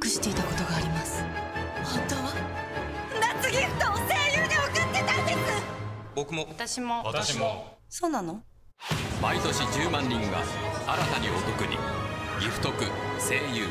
隠していたことがあります。本当は？夏ギフトを声優で送ってたんです。僕も。私も。私も。そうなの？毎年10万人が新たにお得に。ギフトク声優。